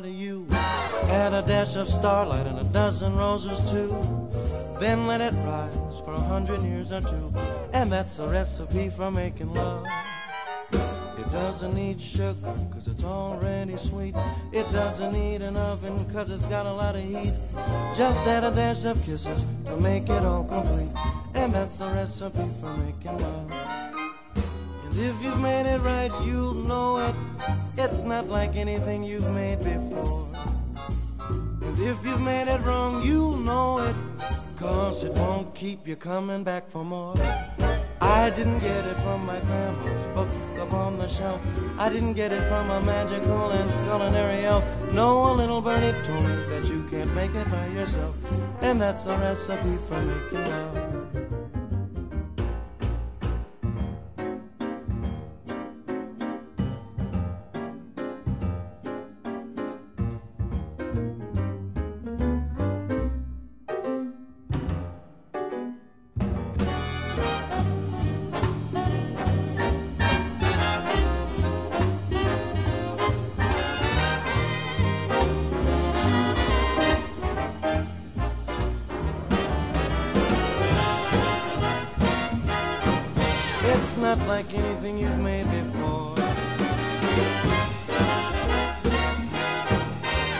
lot of you. Add a dash of starlight and a dozen roses too. Then let it rise for a hundred years or two. And that's a recipe for making love. It doesn't need sugar, cause it's already sweet. It doesn't need an oven, cause it's got a lot of heat. Just add a dash of kisses to make it all complete. And that's the recipe for making love. And if you've made it right, you'll know it. It's not like anything you've made before. And if you've made it wrong, you'll know it. Cause it won't keep you coming back for more. I didn't get it from my grandma's book up on the shelf. I didn't get it from a magical and culinary elf. No, a little birdie told me that you can't make it by yourself. And that's a recipe for making love. Not like anything you've made before.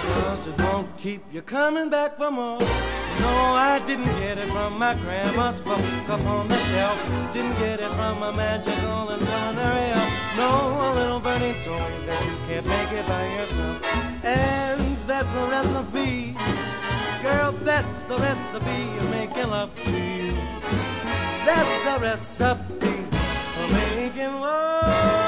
Cause it won't keep you coming back for more. No, I didn't get it from my grandma's book up on the shelf. Didn't get it from a magical and culinary elf. No, a little told me that you can't make it by yourself. And that's a recipe. Girl, that's the recipe of making love to you. That's the recipe making love.